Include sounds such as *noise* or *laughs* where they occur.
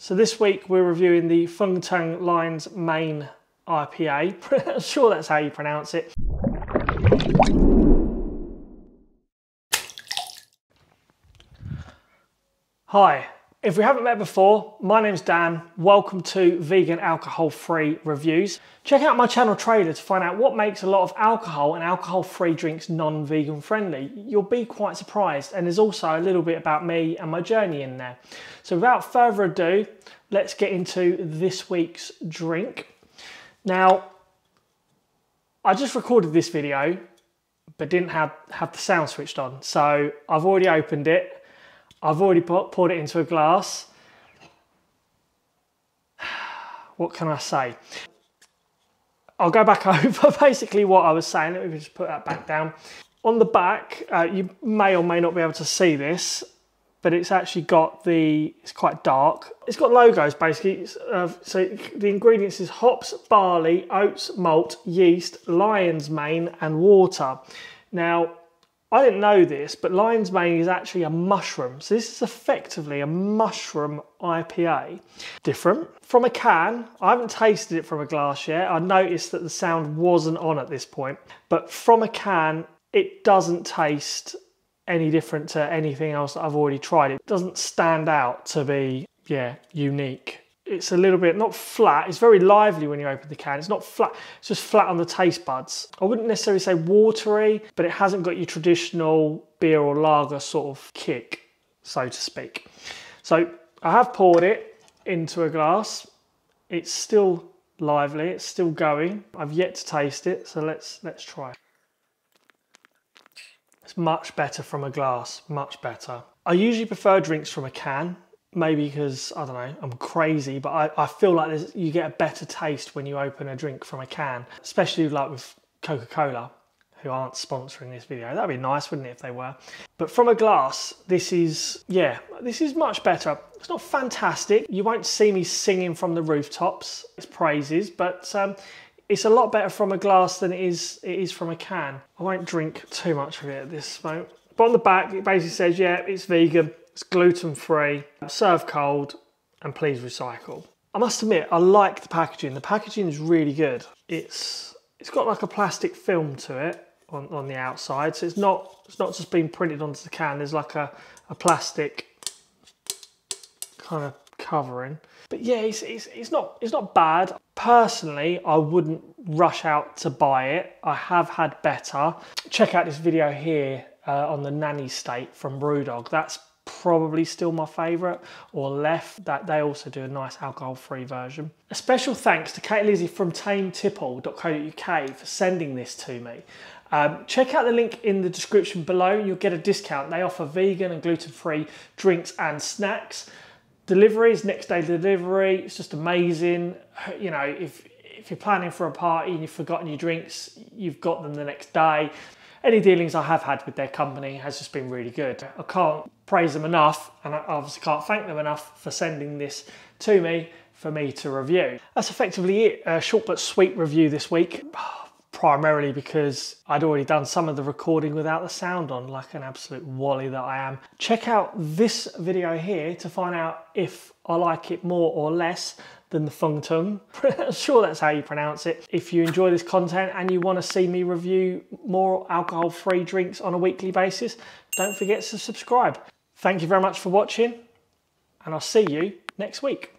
So this week we're reviewing the FungTN Lion's Mane IPA. *laughs* Sure that's how you pronounce it. Hi, if we haven't met before, my name's Dan. Welcome to Vegan Alcohol Free Reviews. Check out my channel trailer to find out what makes a lot of alcohol and alcohol free drinks non vegan friendly. You'll be quite surprised, and there's also a little bit about me and my journey in there. So, without further ado, let's get into this week's drink. Now, I just recorded this video but didn't have, have the sound switched on. So I've already opened it I've already poured it into a glass. *sighs* What can I say? I'll go back *laughs* over basically what I was saying. Let me just put that back down. On the back, uh, you may or may not be able to see this, but it's actually got the, it's quite dark. It's got logos basically. Uh, so the ingredients is hops, barley, oats, malt, yeast, lion's mane and water. Now, I didn't know this, but lion's mane is actually a mushroom. So this is effectively a mushroom IPA. Different. From a can, I haven't tasted it from a glass yet. I noticed that the sound wasn't on at this point. But from a can, it doesn't taste any different to anything else that I've already tried. It doesn't stand out to be, yeah, unique it's a little bit not flat it's very lively when you open the can. It's not flat it's just flat on the taste buds. I wouldn't necessarily say watery but it hasn't got your traditional beer or lager sort of kick so to speak. So i have poured it into a glass. It's still lively it's still going. I've yet to taste it so let's let's try. It's much better from a glass much better. I usually prefer drinks from a can maybe because I don't know, I'm crazy, but I, I feel like you get a better taste when you open a drink from a can, especially like with Coca Cola, who aren't sponsoring this video. That'd be nice, wouldn't it, if they were? But from a glass, this is, yeah, this is much better. It's not fantastic. You won't see me singing from the rooftops, it's praises, but um, it's a lot better from a glass than it is, it is from a can. I won't drink too much of it at this moment. But on the back, it basically says, yeah, it's vegan, it's gluten free, serve cold, and please recycle. I must admit, I like the packaging. The packaging is really good. It's it's got like a plastic film to it on, on the outside, so it's not it's not just been printed onto the can. There's like a, a plastic kind of covering. But yeah, it's, it's, it's not it's not bad. Personally, I wouldn't rush out to buy it. I have had better. Check out this video here uh, on the nanny state from Brewdog. That's probably still my favourite, or Left, that they also do a nice alcohol-free version. A special thanks to Kate Lizzie from tametipple.co.uk for sending this to me. Um, check out the link in the description below, you'll get a discount. They offer vegan and gluten-free drinks and snacks. Deliveries, next day delivery, it's just amazing. You know, if if you're planning for a party and you've forgotten your drinks, you've got them the next day any dealings I have had with their company has just been really good. I can't praise them enough and I obviously can't thank them enough for sending this to me for me to review. That's effectively it, a short but sweet review this week. *sighs* Oh, Primarily because I'd already done some of the recording without the sound on, like an absolute wally that I am. Check out this video here to find out if I like it more or less than the FungTN. *laughs* sure that's how you pronounce it. If you enjoy this content and you want to see me review more alcohol-free drinks on a weekly basis, don't forget to subscribe. Thank you very much for watching and I'll see you next week.